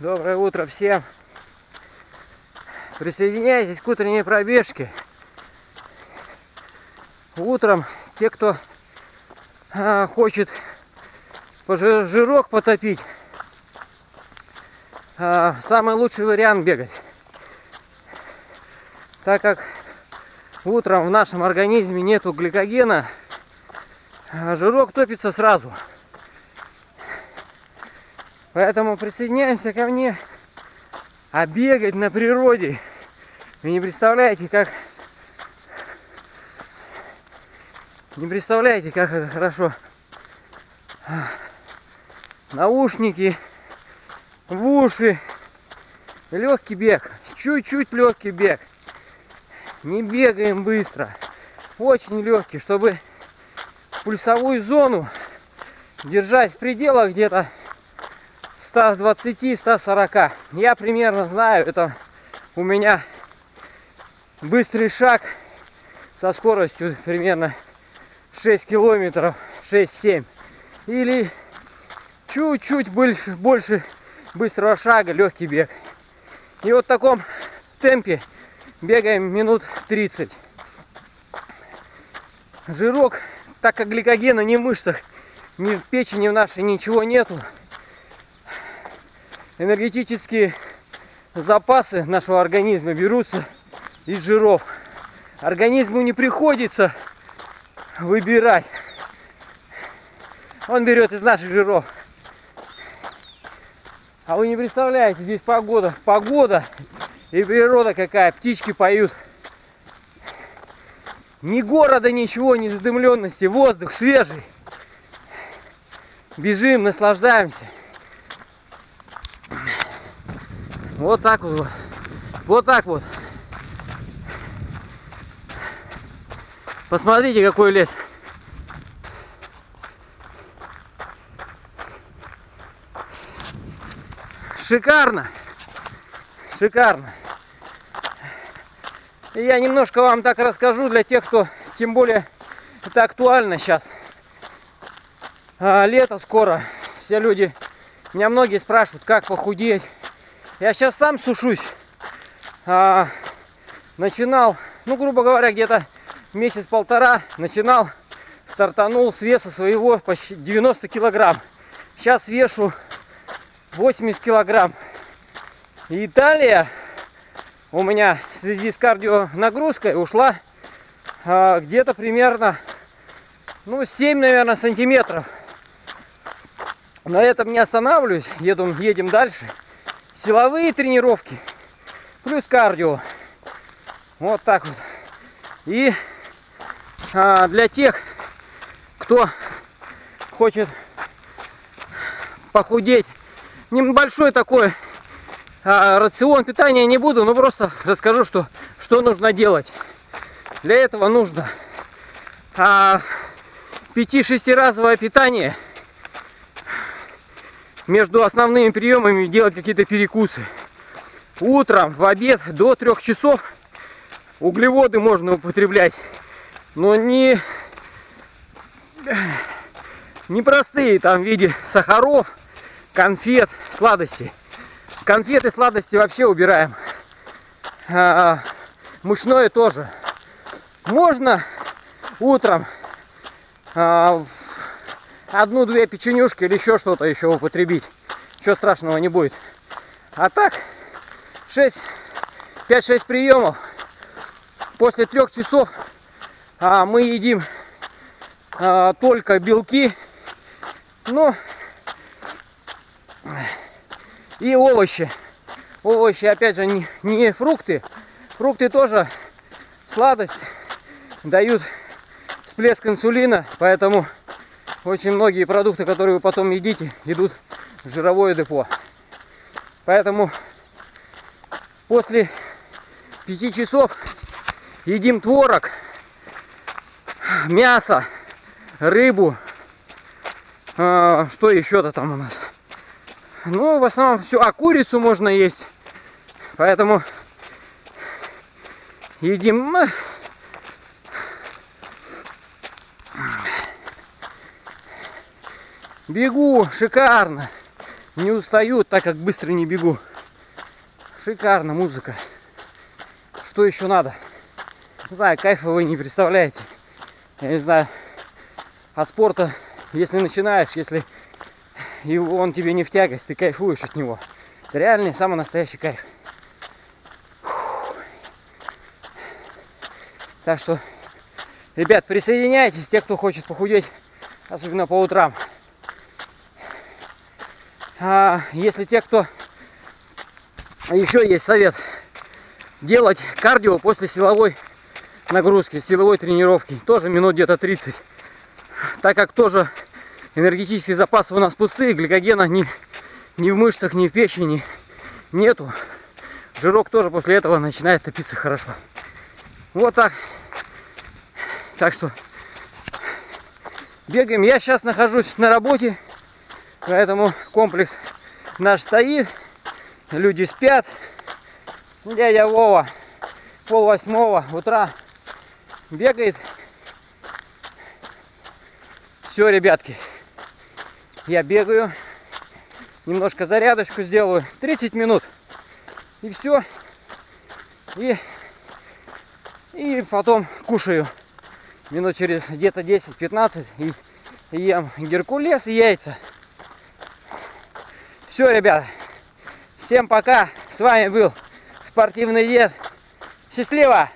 Доброе утро всем. Присоединяйтесь к утренней пробежке. Утром те, кто а, хочет жирок потопить, а, самый лучший вариант бегать. Так как утром в нашем организме нету гликогена, а жирок топится сразу. Поэтому присоединяемся ко мне. А бегать на природе, вы не представляете, как... Не представляете, как это хорошо. Наушники в уши. Легкий бег. Чуть-чуть легкий бег. Не бегаем быстро. Очень легкий, чтобы пульсовую зону держать в пределах где-то 120-140. Я примерно знаю, это у меня быстрый шаг со скоростью примерно 6 километров, 6-7. Или чуть-чуть больше, больше быстрого шага, легкий бег. И вот в таком темпе бегаем минут 30. Жирок, так как гликогена ни в мышцах, ни в печени в нашей ничего нету, энергетические запасы нашего организма берутся из жиров. Организму не приходится выбирать. Он берет из наших жиров. А вы не представляете, здесь погода, погода и природа какая, птички поют. Ни города, ничего, ни задымленности, воздух свежий. Бежим, наслаждаемся. Вот так вот. Вот так вот. Посмотрите, какой лес. Шикарно. Шикарно. Я немножко вам так расскажу для тех, кто, тем более, это актуально сейчас. А, лето скоро. Все люди, меня многие спрашивают, как похудеть я сейчас сам сушусь. А, начинал, ну, грубо говоря, где-то месяц-полтора начинал, стартанул с веса своего почти 90 килограмм. Сейчас вешу 80 килограмм. И Италия у меня в связи с кардионагрузкой ушла а, где-то примерно ну 7 наверное сантиметров на этом не останавливаюсь еду едем дальше силовые тренировки, плюс кардио. Вот так вот. И а, для тех, кто хочет похудеть, небольшой такой а, рацион питания не буду, но просто расскажу, что, что нужно делать. Для этого нужно а, 5-6 разовое питание – между основными приемами делать какие-то перекусы. Утром, в обед до трех часов углеводы можно употреблять, но не, не простые там в виде сахаров, конфет, сладостей. Конфеты, сладости вообще убираем. А, мучное тоже. Можно утром а, одну-две печенюшки или еще что-то еще употребить. Ничего страшного не будет. А так, 6, 5-6 приемов. После трех часов а, мы едим а, только белки. Ну, и овощи. Овощи, опять же, не, не фрукты. Фрукты тоже сладость дают всплеск инсулина, поэтому очень многие продукты, которые вы потом едите, идут в жировое депо. Поэтому после пяти часов едим творог, мясо, рыбу, а, что еще-то там у нас. Ну, в основном все. А курицу можно есть. Поэтому едим Бегу, шикарно. Не устаю, так как быстро не бегу. Шикарно, музыка. Что еще надо? Не знаю, кайфа вы не представляете. Я не знаю, от спорта, если начинаешь, если и он тебе не в тягость, ты кайфуешь от него. Это реальный, самый настоящий кайф. Так что, ребят, присоединяйтесь, те, кто хочет похудеть, особенно по утрам. А если те, кто... Еще есть совет. Делать кардио после силовой нагрузки, силовой тренировки. Тоже минут где-то 30. Так как тоже энергетические запасы у нас пустые, гликогена ни, ни в мышцах, ни в печени нету. Жирок тоже после этого начинает топиться хорошо. Вот так. Так что бегаем. Я сейчас нахожусь на работе, поэтому комплекс наш стоит. Люди спят. Дядя Вова пол восьмого утра бегает. Все, ребятки, я бегаю, немножко зарядочку сделаю, 30 минут, и все. И, и потом кушаю минут через где-то 10-15 и, ем геркулес и яйца. Все, ребята, всем пока, с вами был спортивный дед. Счастливо!